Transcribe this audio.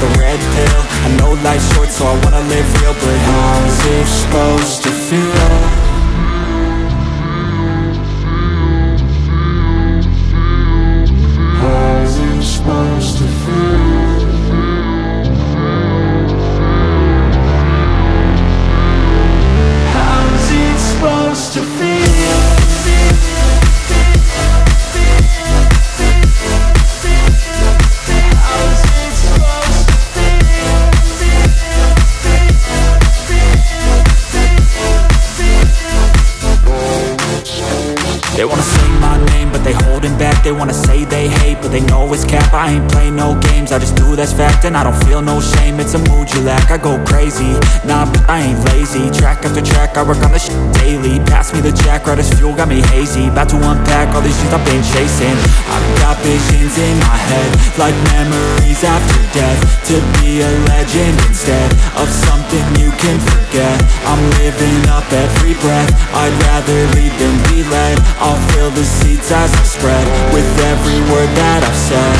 the red pill I know life's short so I wanna live real But how's it supposed to feel? They wanna say they hate, but they know it's cap. I ain't play no games, I just do that's fact And I don't feel no shame, it's a mood you lack I go crazy, nah, but I ain't lazy. Track after track, I work on this shit daily. Pass me the jack, right as fuel, got me hazy. About to unpack all these things I've been chasing. I've got visions in my head Like memories after death. To be a legend instead Of something you can forget I'm living up every breath. I'd rather lead than be led I'll fill the seats as I spread With every word that I've said